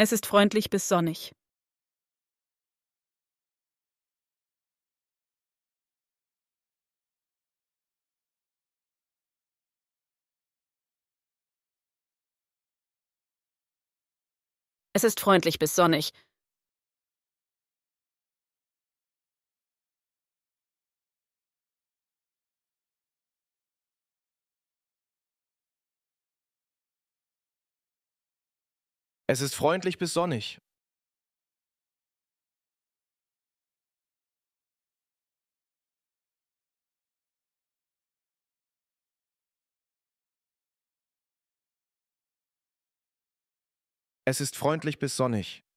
Es ist freundlich bis sonnig. Es ist freundlich bis sonnig. Es ist freundlich bis sonnig. Es ist freundlich bis sonnig.